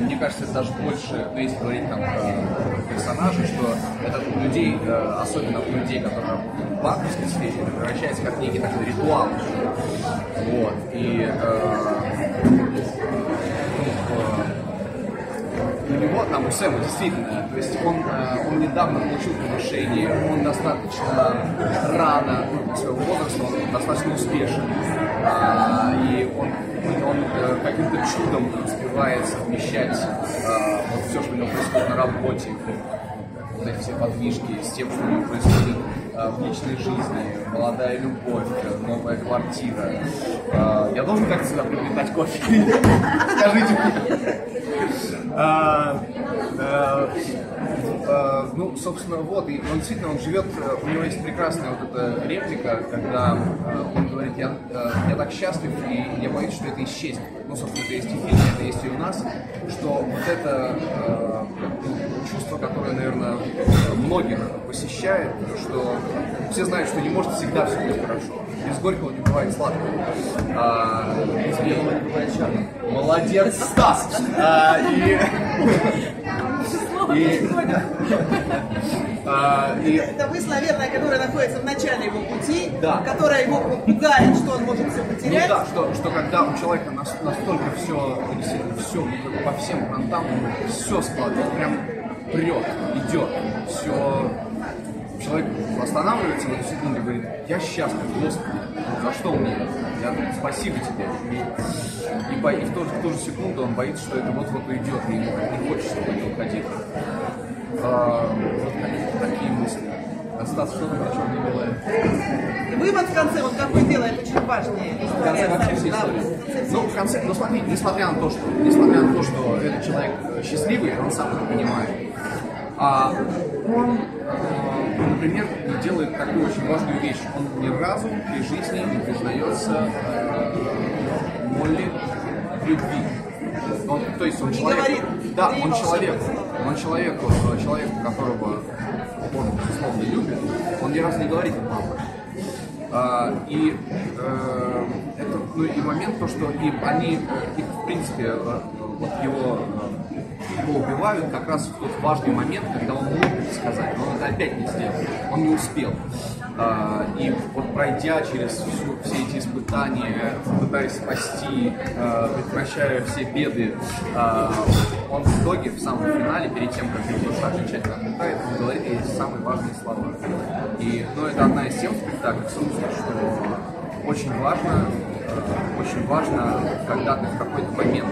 мне кажется, это даже больше, ну, если говорить там про персонажей, что это у людей, э, особенно у людей, которые работают в банковской сфере, превращается как некий такой ритуал. Вот. И э, у него, там, у Сэма, действительно, то есть он, э, он недавно получил повышение, он достаточно рано, ну, своего возраста, он достаточно успешен, а, и он, он э, каким-то чудом успевает совмещать а, вот все, что у него происходит на работе, вот эти все подвижки с тем, что у него происходит а, в личной жизни, молодая любовь, новая квартира. А, я должен как-то сюда приобретать кофе? Скажите мне. А, ну, собственно, вот, и он действительно, он живет, у него есть прекрасная вот эта реплика, когда он говорит, я, я так счастлив, и я боюсь, что это исчезнет. Ну, собственно, это есть и в фильме, это есть и у нас, что вот это чувство, которое, наверное, многих посещает, что все знают, что не может всегда все быть хорошо. Без горького не бывает сладкого. А, без белого не бывает черного. Молодец, Стас! А, и... А. Это мысль, наверное, которая находится в начале его пути, которая его пугает, что он может все потерять. Ну да, что, что когда у человека настолько все, действительно все по всем фронтам, все складывается, прям прет, идет, все человек останавливается в эту секунду и говорит, я счастлив, Господи, за что мне? Я спасибо тебе. И, и, и в, ту, в ту же секунду он боится, что это вот-вот уйдет, и ему не хочет, чтобы это уходило. А, вот такие мысли. А Стас, что там о чем не белое? Вывод в конце, вот какой делает очень важный В конце вообще всей истории. Ну, в конце, ну смотри, несмотря на то, что, несмотря на то, что этот человек счастливый, он сам это понимает. А он например, делает такую очень важную вещь. Он ни разу при жизни не признается э, Молли в любви. Он, то есть он человек. Говорит, да, он человек. Он человек, человек, которого он, безусловно, любит, он ни разу не говорит об этом. А, и э, это ну, и момент то, что и они, и, в принципе, э, вот его убивают как раз в тот важный момент, когда он мог это сказать, но он это опять не сделал, он не успел. А, и вот пройдя через всю, все эти испытания, пытаясь спасти, а, прекращая все беды, а, он в итоге, в самом финале, перед тем, как его душа окончательно отлетает, он говорит ей самые важные слова. И, ну, это одна из тем спектаклей, что очень важно очень важно, когда ты в какой-то момент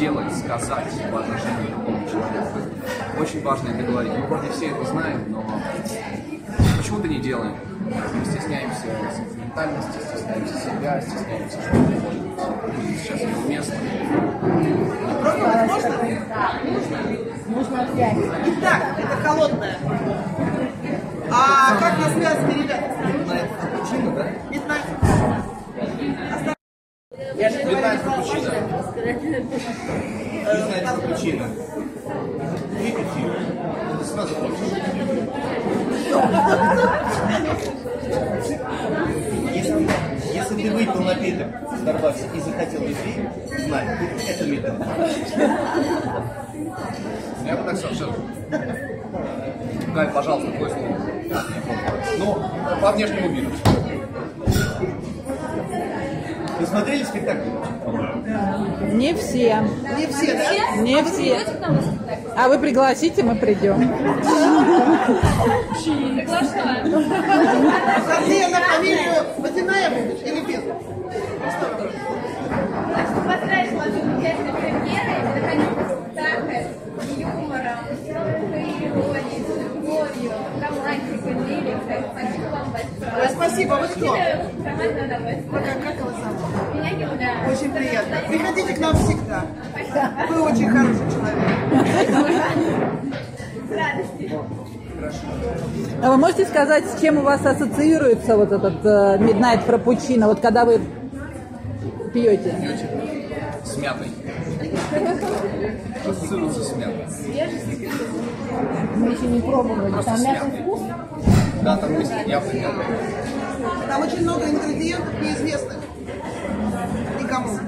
сделать, сказать по отношению к другому человеку. Очень важно это говорить. Мы вроде все это знаем, но почему-то не делаем. Мы стесняемся сентиментальности, стесняемся себя, стесняемся, что может быть сейчас неуместно. Просто можно? Можно. Итак, это холодное. А как на связке, ребята? 15 причина, да? 15. Я же Cappuccino. Midnight Cappuccino. Видите? Это сразу если, если ты выпил напиток в Starbucks и захотел любви, знай, это метод. Я бы так совершенно. Галь, пожалуйста, твой слово. Ну, по внешнему виду. Вы смотрели спектакль? Не все. Не все, да? Не все. А вы пригласите, мы придем. Приглашаем. Как, как вас зовут? Меня Юля. Очень приятно. Приходите к нам всегда. Вы очень хороший человек. С радостью. А вы можете сказать, с чем у вас ассоциируется вот этот э, Midnight Frappuccino, вот когда вы пьете? Пьете? С мятой. Ассоциируется с мятой. Мы еще не пробовали. Просто Там мятой. вкус? Да, там есть явно мята. Там очень много ингредиентов неизвестных никому.